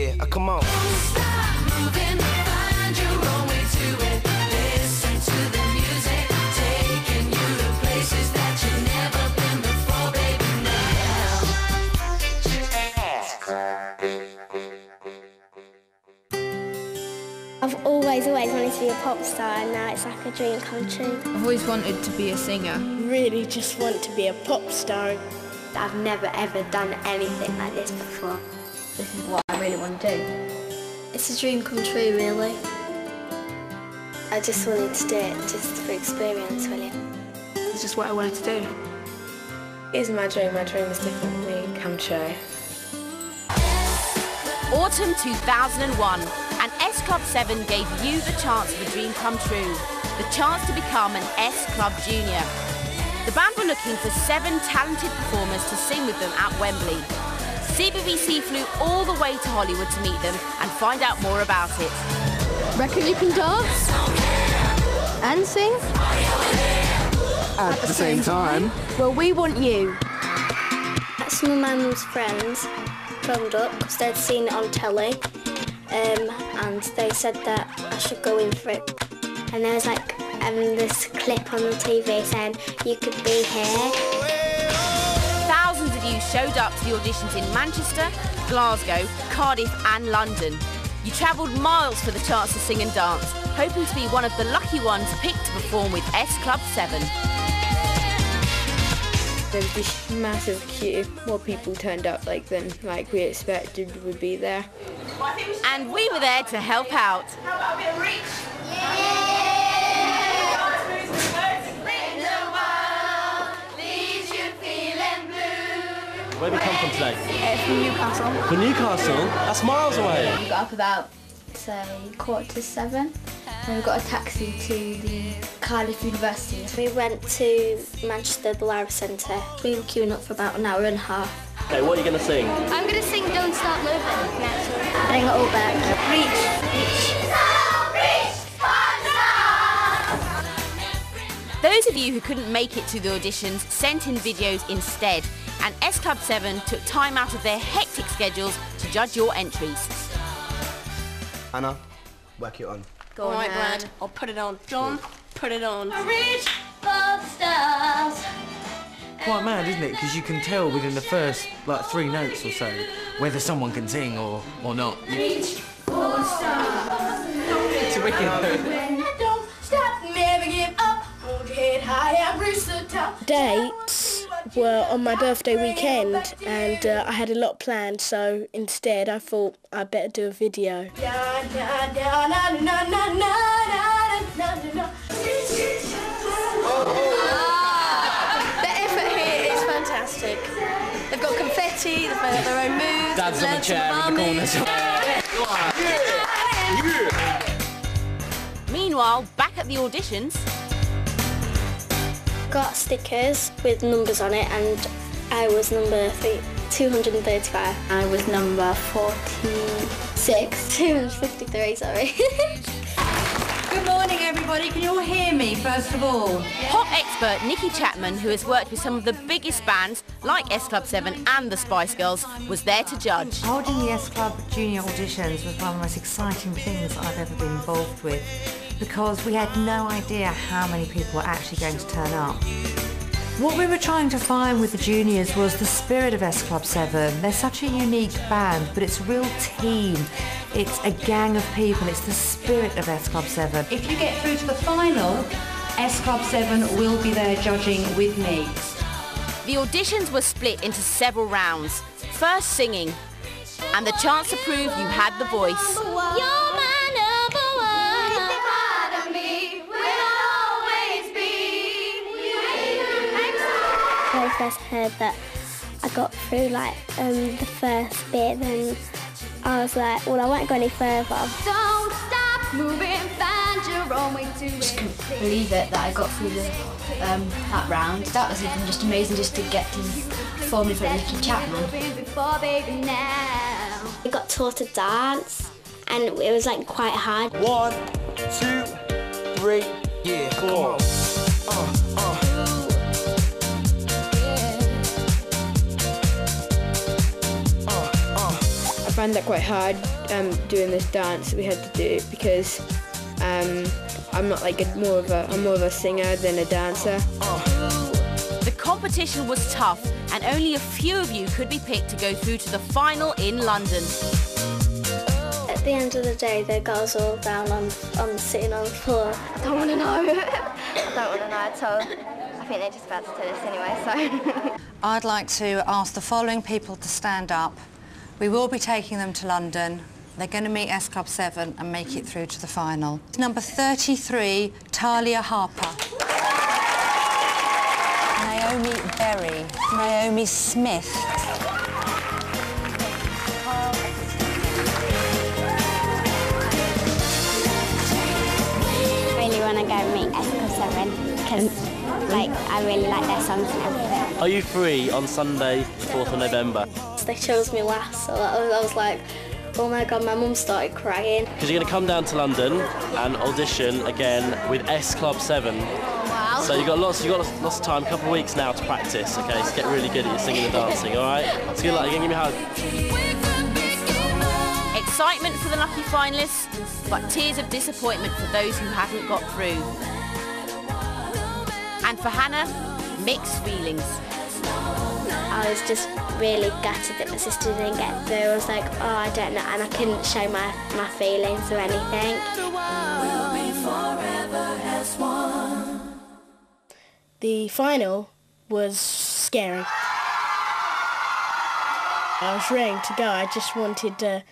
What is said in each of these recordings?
Yeah, uh, come on. I've always, always wanted to be a pop star and now it's like a dream come true. I've always wanted to be a singer. Really just want to be a pop star. I've never ever done anything like this before. This is what I really want to do. It's a dream come true, really. I just wanted to do it just for experience, really. It's just what I wanted to do. It's my dream. My dream is definitely come true. Autumn 2001, and S Club 7 gave you the chance of a dream come true, the chance to become an S Club Junior. The band were looking for seven talented performers to sing with them at Wembley. CBBC flew all the way to Hollywood to meet them and find out more about it. Reckon you can dance? And sing? At the same time. Well, we want you. Some of my mum's friends phoned up because they'd seen it on telly um, and they said that I should go in for it. And there was like um, this clip on the TV saying, you could be here. Thousands of you showed up to the auditions in Manchester, Glasgow, Cardiff and London. You travelled miles for the chance to sing and dance, hoping to be one of the lucky ones picked to perform with S Club 7. There was this massive queue. More people turned up like than like we expected would be there. And we were there to help out. Where did we come from today? Uh, from Newcastle. From Newcastle? That's miles away. We got up about, say, quarter to seven. And we got a taxi to the Cardiff University. We went to Manchester, the Lara Centre. We were queuing up for about an hour and a half. Okay, what are you going to sing? I'm going to sing Don't Stop Moving next. Bring it all back. Reach. Reach. Those of you who couldn't make it to the auditions sent in videos instead, and S Club 7 took time out of their hectic schedules to judge your entries. Anna, work it on. Go All on, right, Brad. I'll put it on. Jon, put it on. quite mad, isn't it? Because you can tell within the first like three notes or so whether someone can sing or or not. It's wicked. Dates were on my birthday weekend and uh, I had a lot planned so instead I thought I'd better do a video. The effort here is fantastic. They've got confetti, they've made up their own moves. Dad's they've on the chair in the corner. Meanwhile, back at the auditions, Got stickers with numbers on it and I was number three, 235. I was number 46. 253, sorry. Good morning, everybody. Can you all hear me, first of all? pop expert Nikki Chapman, who has worked with some of the biggest bands like S Club 7 and the Spice Girls, was there to judge. Holding the S Club Junior auditions was one of the most exciting things I've ever been involved with because we had no idea how many people were actually going to turn up. What we were trying to find with the juniors was the spirit of S Club 7. They're such a unique band, but it's a real team. It's a gang of people. It's the spirit of S Club 7. If you get through to the final, S Club 7 will be there judging with me. The auditions were split into several rounds. First singing, and the chance to prove you had the voice. First heard that I got through like um, the first bit, then I was like, well, I won't go any further. Don't stop moving, find your own way to it. believe it that I got through the, um, that round. That was even just amazing just to get to perform in front of Nikki Chapman. Before, now. I got taught to dance, and it was like quite hard. One, two, three, Yeah, four. I find that quite hard um, doing this dance that we had to do because um, I'm not like a, more of a I'm more of a singer than a dancer. The competition was tough, and only a few of you could be picked to go through to the final in London. At the end of the day, the girls us all down on, on sitting on the floor. I don't want to know. I don't want to know at all. I think they're just about to tell us anyway, so. I'd like to ask the following people to stand up. We will be taking them to London. They're going to meet S Club 7 and make it through to the final. Number 33, Talia Harper. Naomi Berry. Naomi Smith. really want to go meet S Club 7 because like, I really like their songs and everything. Are you free on Sunday, 4th of November? They chose me last, so I was, I was like, oh my god, my mum started crying. Because you're going to come down to London and audition again with S Club 7. Wow. So you've got lots, you've got lots, lots of time, a couple of weeks now to practice, okay? So get really good at your singing and dancing, all right? So good luck, you're going to give me a hug. Excitement for the lucky finalists, but tears of disappointment for those who haven't got through. And for Hannah, mixed feelings. I was just really gutted that my sister didn't get through. I was like, oh, I don't know, and I couldn't show my, my feelings or anything. The final was scary. I was ready to go. I just wanted to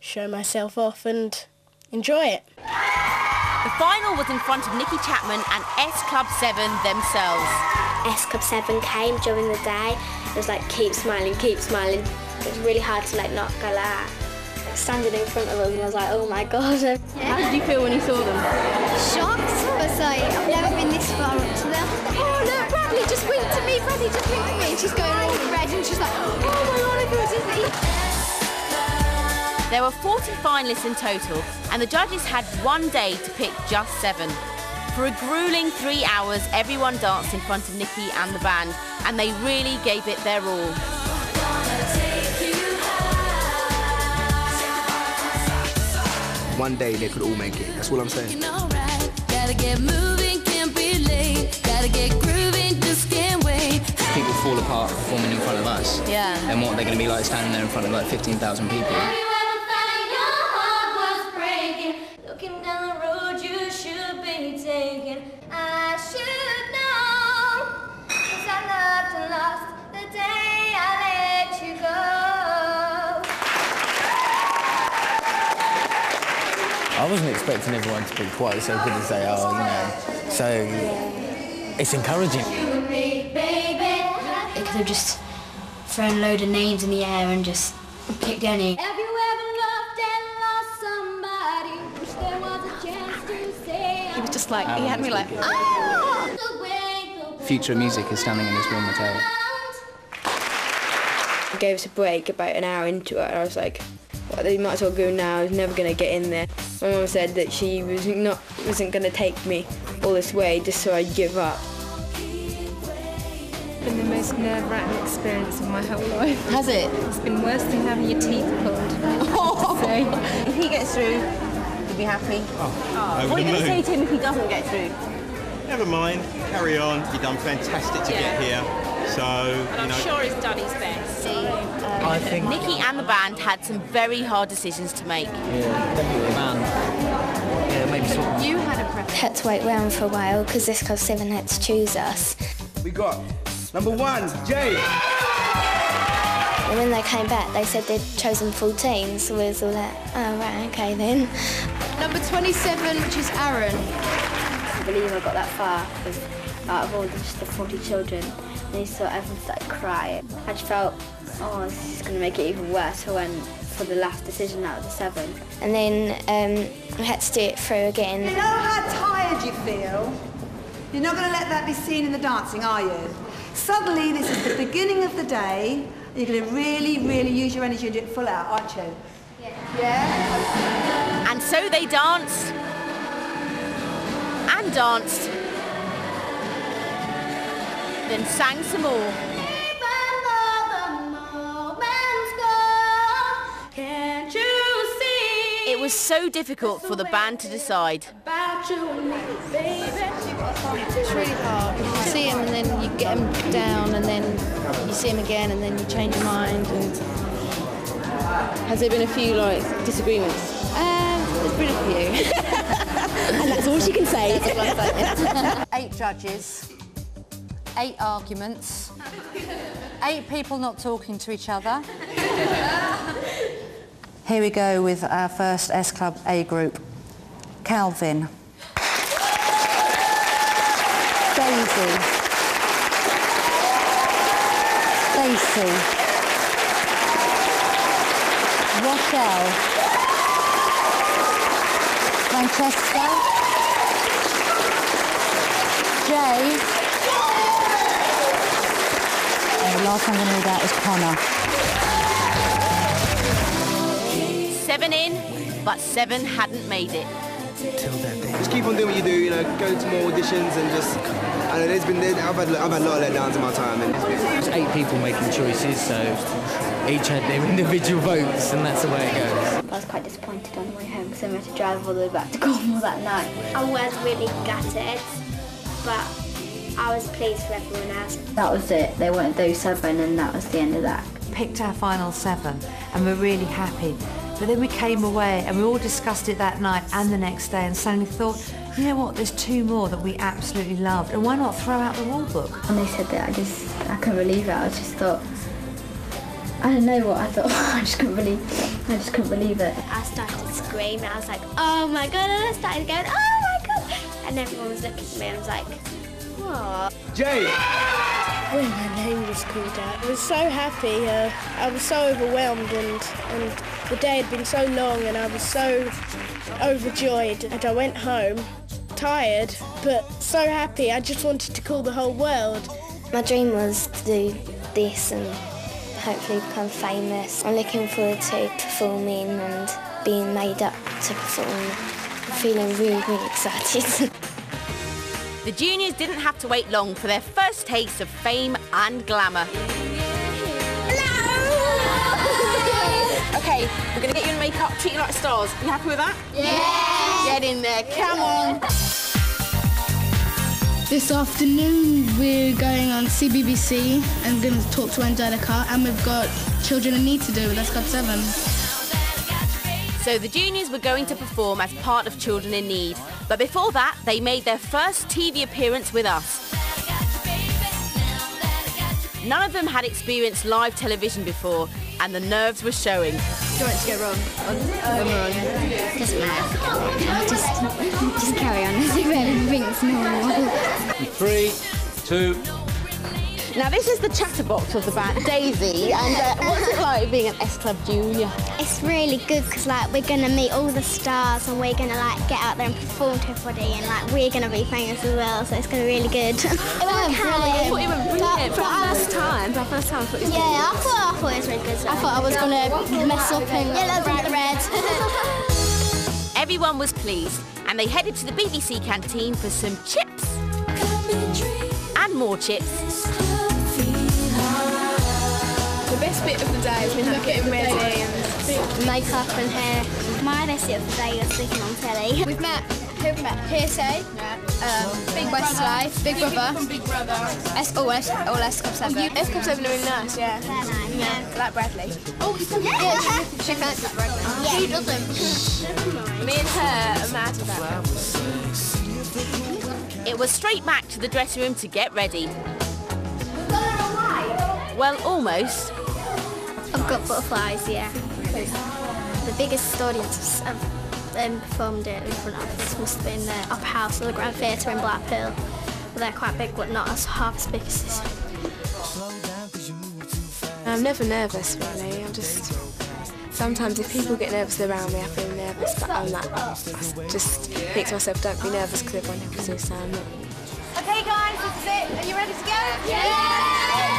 show myself off and enjoy it. The final was in front of Nikki Chapman and S Club 7 themselves. S Club 7 came during the day. It was like, keep smiling, keep smiling. It was really hard to like not go like that. Standing in front of us and I was like, oh my god. How did you feel when you saw them? Shocked. I was like, I've never been this far up to them. Oh look, Bradley just winked at me, Bradley just winked at me. And she's going all red and she's like, oh my god, I feel dizzy. There were 40 finalists in total, and the judges had one day to pick just seven. For a grueling three hours, everyone danced in front of Nikki and the band, and they really gave it their all. One day they could all make it. That's all I'm saying. Gotta get moving, can't be late. Gotta get grooving, just can't wait. People fall apart performing in front of us. Yeah. And what they're going to be like standing there in front of like 15,000 people. Wasn't expecting everyone to be quite so good as they are, you know. So it's encouraging. They could have just thrown a load of names in the air and just picked any. Have you ever and lost somebody? Wish there was a chance to say He was just like, he had me like, ah! The way the Future of music is standing in this room, I tell you. They gave us a break about an hour into it and I was like, well, they might as well go now, I was never going to get in there. My mum said that she was not, wasn't going to take me all this way just so I'd give up. It's been the most nerve-wracking experience of my whole life. Has it? It's been worse than having your teeth pulled. Oh. So, If he gets through, you'll be happy. Oh, oh, over what are you going to say to him if he doesn't get through? Never mind, carry on. You've done fantastic to get here. So, you know. he's done his best. I think. Nikki and the band had some very hard decisions to make. Yeah, definitely a man. Yeah, maybe swap. You had a preference. Had to wait around for a while because S Club 7 had to choose us. We got number one, Jay. And when they came back, they said they'd chosen 14, so we was all like, oh, right, okay then. Number 27, which is Aaron. I believe I got that far because out of all the, just the 40 children, and you saw everyone started crying. I just felt, oh, this is going to make it even worse. I went for the last decision out of the seven. And then um, we had to do it through again. You know how tired you feel? You're not going to let that be seen in the dancing, are you? Suddenly, this is the beginning of the day, and you're going to really, really use your energy and do it full out, aren't you? Yeah. Yeah? And so they danced and danced, then sang some more. Was so difficult for the band to decide. It's really hard. You see him and then you get him down and then you see him again and then you change your mind. And Has there been a few like disagreements? um, there's been a few. and that's all she can say. eight judges, eight arguments, eight people not talking to each other. Here we go with our first S Club A group. Calvin. Daisy. Stacey. Rochelle. Francesca. Jay. And the last one I'm going to read out is Connor. Seven in, but seven hadn't made it. Just keep on doing what you do, you know, go to more auditions and just. I know there's been, there, I've, had, I've had a lot of letdowns in my time. And There's eight people making choices, so each had their individual votes, and that's the way it goes. I was quite disappointed on the way home because I had to drive all the way back to Cornwall that night. I was really gutted, but I was pleased for everyone else. That was it. They wanted those seven, and that was the end of that. Picked our final seven, and we're really happy. But then we came away and we all discussed it that night and the next day and suddenly thought, you know what, there's two more that we absolutely loved and why not throw out the rule book? When they said that, I just I couldn't believe it. I just thought, I don't know what I thought. I just couldn't believe. I just couldn't believe it. I started screaming. I was like, oh my god, and I started going, oh my god. And everyone was looking at me and I was like, what? Jay! When my name was called out, I was so happy. Uh, I was so overwhelmed, and, and the day had been so long, and I was so overjoyed. And I went home, tired, but so happy. I just wanted to call the whole world. My dream was to do this and hopefully become famous. I'm looking forward to performing and being made up to perform. I'm feeling really, really excited. The juniors didn't have to wait long for their first taste of fame and glamour. Okay, we're gonna get you in makeup, treat you like stars. You happy with that? Yeah. Get in there, come on. This afternoon we're going on CBBC and going to talk to Angellica and we've got Children in Need to do with S Club 7. So the juniors were going to perform as part of Children in Need. But before that, they made their first TV appearance with us. None of them had experienced live television before, and the nerves were showing. Do you want to go wrong? On, when we're on? Doesn't matter. Just, just carry on as if everything's normal. Three, two, Now this is the chatterbox of the band, Daisy, and uh, what's it like being an S Club junior? It's really good because like we're gonna meet all the stars and we're gonna like get out there and perform to everybody and like we're gonna be famous as well. So it's gonna be really good. it went I thought you were brilliant for our first time. For our first time, I thought you Yeah, I thought I thought it was really good. I thought I was gonna mess up and yeah, write red. Everyone was pleased, and they headed to the BBC canteen for some chips. And more chips. The best bit of the day is when I'm getting ready and makeup and hair. My best bit of the day was speaking on telly. We've met, who met? Hear'Say, um, Big Westlife, Big Brother, Big Brother. S, all S, all S Club 7. S Club 7 are really nice, yeah. Yeah, like Bradley. Oh, Yeah, she, she fancies Bradley. He doesn't. Me and her are mad about It was straight back to the dressing room to get ready. Well, almost. I've got butterflies, yeah. The biggest audience I've um, performed it in front of must have been the Opera House or the Grand Theatre in Blackpool. But they're quite big, but not as half as big as this. I'm never nervous, really. I'm just. Sometimes if people get nervous around me, I feel nervous, but I'm like, I just think to myself, don't be nervous because everyone else is, so I'm not. Okay, guys, this is it. Are you ready to go? Yeah! Yes,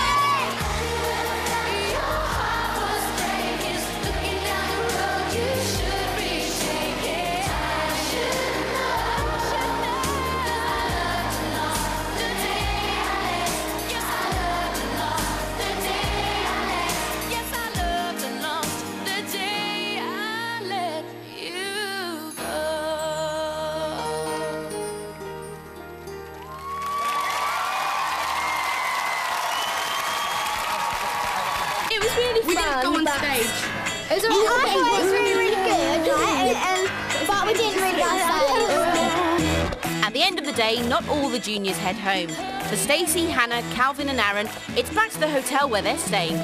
not all the juniors head home. For Stacey, Hannah, Calvin and Aaron, it's back to the hotel where they're staying.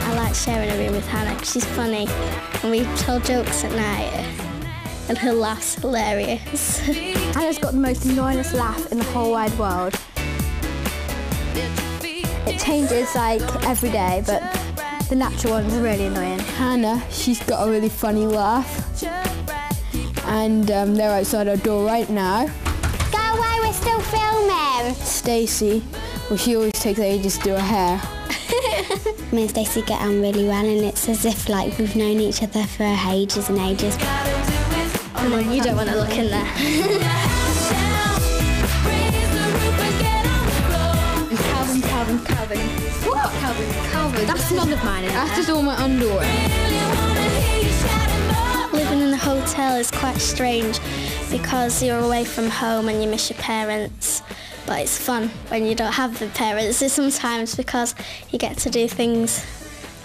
I like sharing a room with Hannah 'cause she's funny and we tell jokes at night and her laugh's hilarious. Hannah's got the most annoyingest laugh in the whole wide world. It changes like every day, but the natural ones are really annoying. Hannah, she's got a really funny laugh. And um, they're outside our door right now. Go away, we're still filming. Stacey, well, she always takes ages to do her hair. Me and Stacey get on really well and it's as if like we've known each other for ages and ages. Come on, you don't want to look in there. Calvin, Calvin, Calvin. What? Calvin, Calvin. That's none of mine. That's just all my underwear. Living in a hotel is quite strange because you're away from home and you miss your parents. But it's fun when you don't have the parents sometimes because you get to do things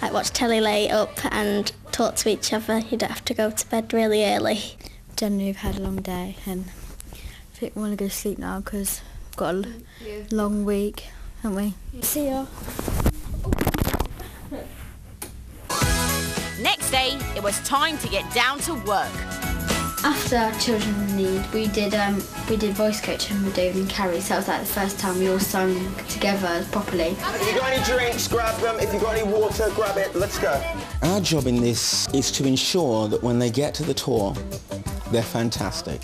like watch telly late up and talk to each other. You don't have to go to bed really early. Generally, we've had a long day and I think we want to go to sleep now because we've got a l- long week, haven't we? See ya. Next it was time to get down to work. After Children in Need, we did um, we did voice coaching with David and Carrie. So that was like the first time we all sung together properly. If you got any drinks, grab them. If you got any water, grab it. Let's go. Our job in this is to ensure that when they get to the tour, they're fantastic.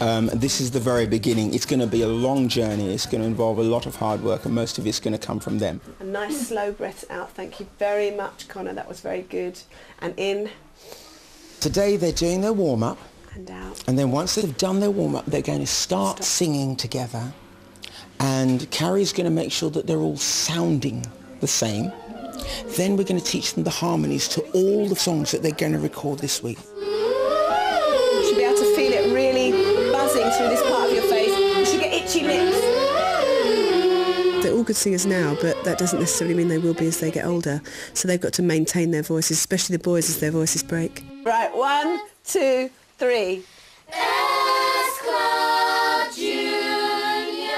Um, this is the very beginning. It's going to be a long journey. It's going to involve a lot of hard work and most of it's going to come from them. A nice slow breath out. Thank you very much, Connor. That was very good. And in Today they're doing their warm-up and out. and then once they've done their warm-up they're going to start singing together and Carrie's going to make sure that they're all sounding the same. Then we're going to teach them the harmonies to all the songs that they're going to record this week. Good singers now, but that doesn't necessarily mean they will be as they get older. So they've got to maintain their voices, especially the boys as their voices break. Right, one, two, three.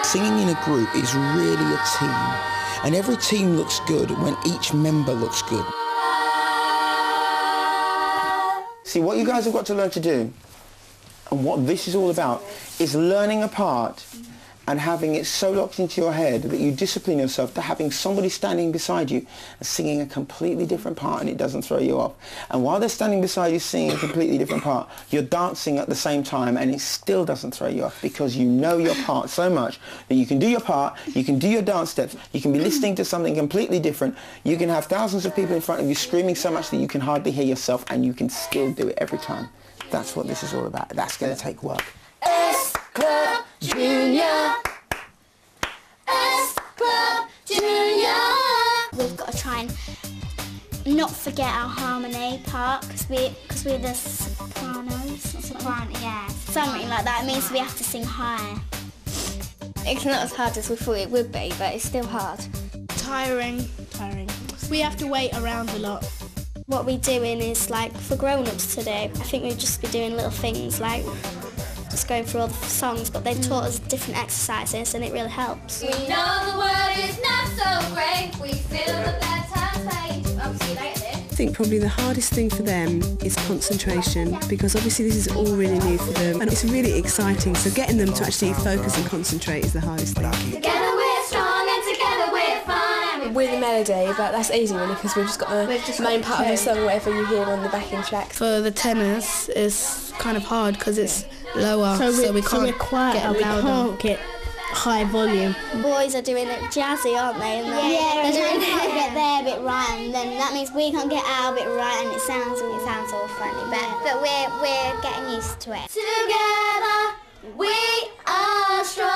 Singing in a group is really a team and every team looks good when each member looks good. See, what you guys have got to learn to do, and what this is all about, is learning a part and having it so locked into your head that you discipline yourself to having somebody standing beside you and singing a completely different part and it doesn't throw you off. And while they're standing beside you singing a completely different part, you're dancing at the same time and it still doesn't throw you off because you know your part so much that you can do your part, you can do your dance steps, you can be listening to something completely different, you can have thousands of people in front of you screaming so much that you can hardly hear yourself and you can still do it every time. That's what this is all about. That's going to take work. S Club Junior. And not forget our harmony part because we because we're the sopranos. Soprano, yeah, something like that. It means we have to sing higher. It's not as hard as we thought it would be, but it's still hard. Tiring. Tiring. We have to wait around a lot. What we're doing is like for grown-ups today. I think we'd just be doing little things like just going through all the songs, but they've taught us different exercises and it really helps. We know the world is not so great. We feel the bad think probably the hardest thing for them is concentration because obviously this is all really new for them and it's really exciting. So getting them to actually focus and concentrate is the hardest thing. Together we're strong and together we're fun. And we With the melody, but that's easy really because we've just got the main part of the song, whatever you hear on the backing track. For the tenors, it's kind of hard because it's lower, so, So we- we can't we're quieter, Oh, we louder. Can't get high volume. Boys are doing it jazzy, aren't they? And uh, Yeah, they're they doing can't get their bit right, and then that means we can't get our bit right, and it sounds it sounds all funny. But but we're we're getting used to it. Together we are strong.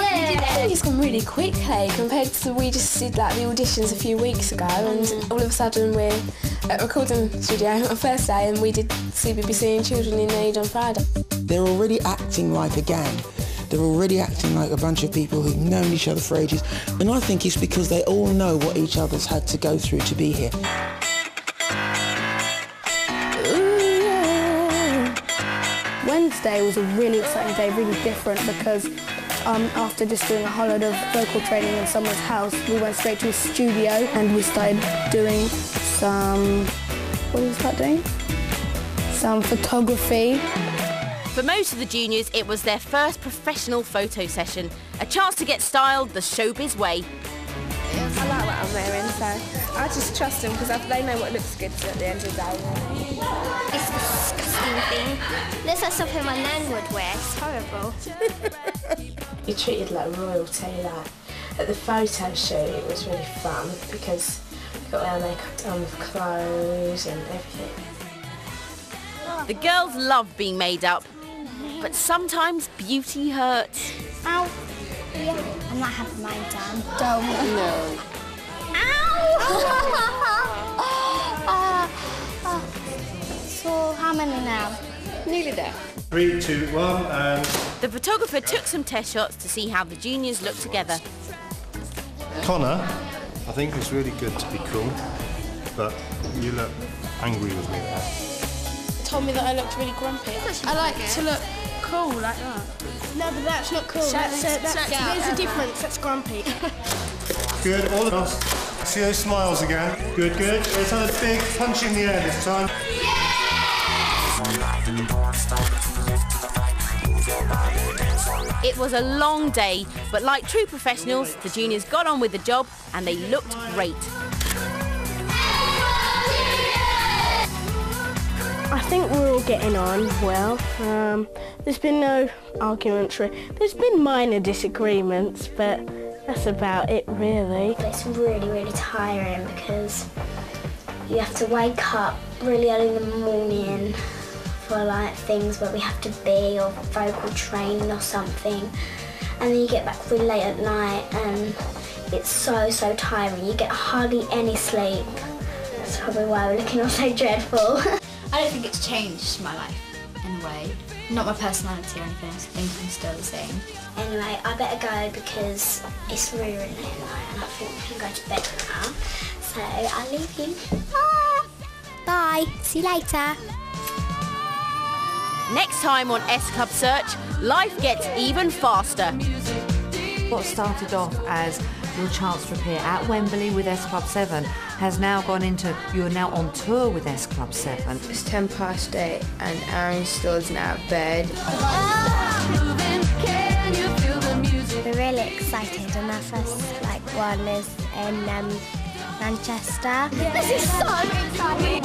Yeah. It's gone really quickly compared to we just did like the auditions a few weeks ago and mm. all of a sudden we're at recording studio on Thursday and we did CBBC and Children in Need on Friday. They're already acting like a gang. They're already acting like a bunch of people who've known each other for ages. And I think it's because they all know what each other's had to go through to be here. Wednesday was a really exciting day, really different because um, after just doing a whole load of vocal training in someone's house, we went straight to a studio and we started doing some, what did we start doing? Some photography. For most of the juniors, it was their first professional photo session, a chance to get styled the showbiz way. I like what I'm wearing, so I just trust them because they know what looks good at the end of the day. It's a disgusting thing. Looks like something my nan would wear. It's horrible. You're treated like royalty. Like at the photo shoot, it was really fun because we got our makeup done with clothes and everything. The girls love being made up, but sometimes beauty hurts. Ow. Yeah, I might have mine done. Don't. No. Ow! uh, uh, so how many now? Nearly there. Three, two, one, and The photographer took some test shots to see how the juniors looked together. Connor. I think it's really good to be cool, but you look angry with me there. Told me that I looked really grumpy. I like to look cool like that. No, but that's not cool. That's, uh, that's, Check out, there's a difference. That's grumpy. Good, all of us. See those smiles again. Good, good. Let's have a big punch in the air this time. It was a long day, but like true professionals, the juniors got on with the job and they looked great. I think we're all getting on well. Um, there's been no arguments. re- There's been minor disagreements, but that's about it, really. It's really, really tiring because you have to wake up really early in the morning for like things where we have to be or vocal training or something. And then you get back really late at night and it's so, so tiring. You get hardly any sleep. That's probably why we're looking all so dreadful. I don't think it's changed my life in a way. Not my personality or anything. I think I'm still the same. Anyway, I better go because it's really, really late at night and I think we can go to bed now. So I'll leave you. Ah. Bye. See you later. Next time on S Club Search, life gets even faster. What started off as your chance to appear at Wembley with S Club 7 has now gone into you're now on tour with S Club 7. It's 10 past 8 and Aaron still isn't out of bed. We're really excited and our first like one is in um, Manchester. This is so exciting.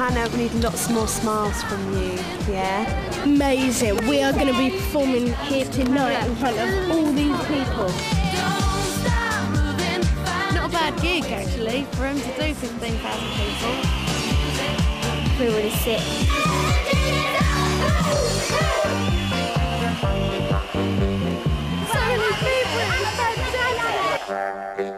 Hannah, we need lots more smiles from you, yeah? Amazing. We are going to be performing here tonight in front of all these people. Not a bad gig, actually, for him to do 15,000 people. we will really sick. So many people, it's fantastic!